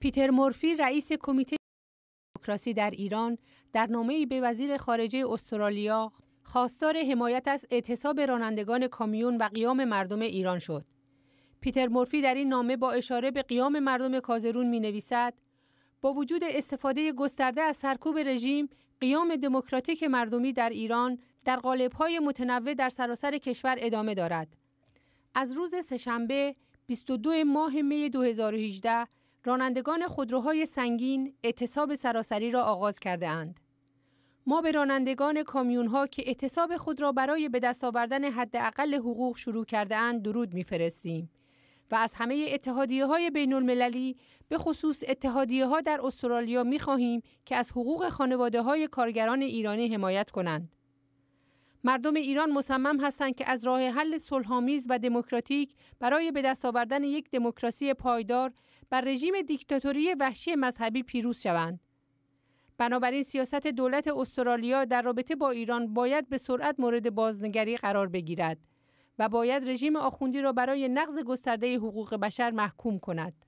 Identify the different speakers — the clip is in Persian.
Speaker 1: پیتر مورفی رئیس کمیته دموکراسی در ایران در نامه‌ای به وزیر خارجه استرالیا خواستار حمایت از اعتصاب رانندگان کامیون و قیام مردم ایران شد. پیتر مورفی در این نامه با اشاره به قیام مردم کازرون می نویسد با وجود استفاده گسترده از سرکوب رژیم قیام دموکراتیک مردمی در ایران در قالب‌های متنوع در سراسر کشور ادامه دارد. از روز سهشنبه 22 ماه می 2018 رانندگان خودروهای سنگین اعتصاب سراسری را آغاز کرده اند. ما به رانندگان کامیون ها که اعتصاب خود را برای به دست آوردن حداقل حقوق شروع کرده اند درود میفرستیم و از همه اتحادیه های بین المللی به خصوص اتحادیه ها در استرالیا می خواهیم که از حقوق خانواده های کارگران ایرانی حمایت کنند. مردم ایران مصمم هستند که از راه حل صلحآمیز و دموکراتیک برای به دست آوردن یک دموکراسی پایدار بر رژیم دیکتاتوری وحشی مذهبی پیروز شوند. بنابراین سیاست دولت استرالیا در رابطه با ایران باید به سرعت مورد بازنگری قرار بگیرد و باید رژیم آخوندی را برای نقض گسترده حقوق بشر محکوم کند.